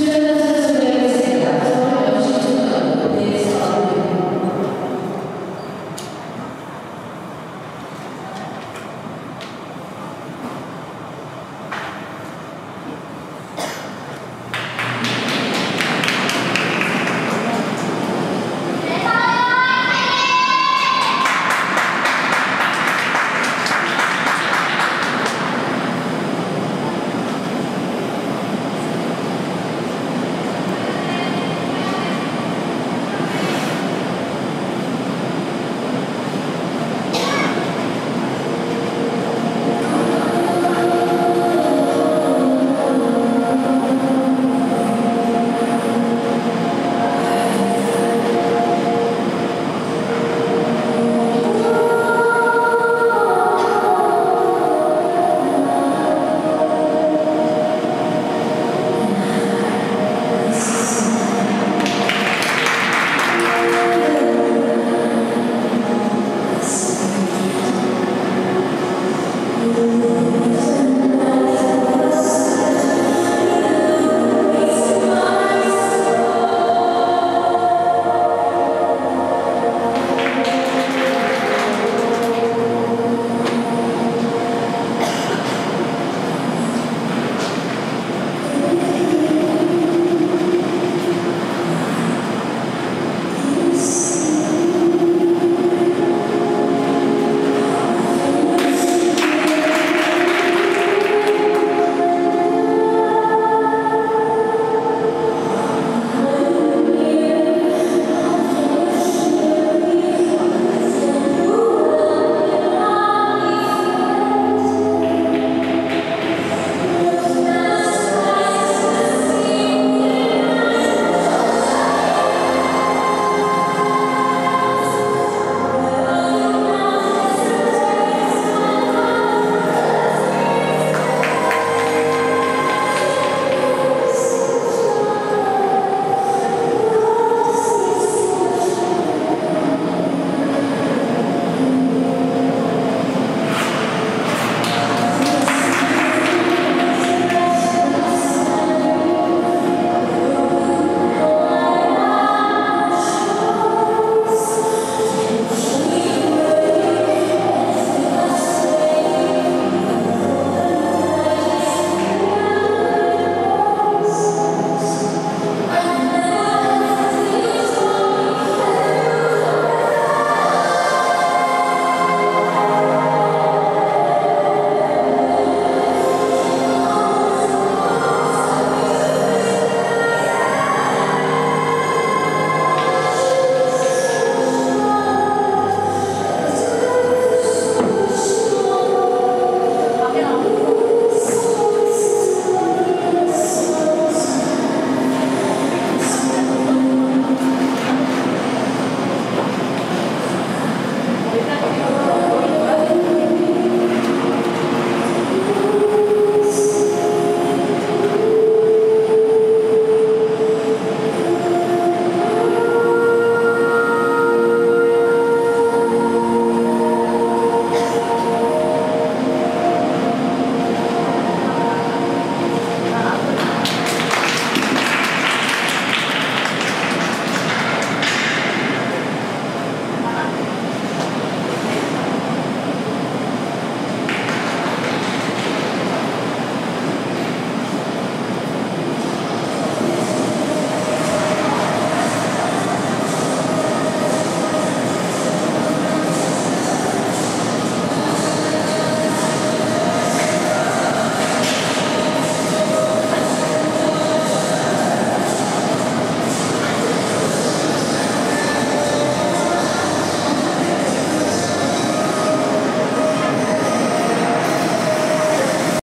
Children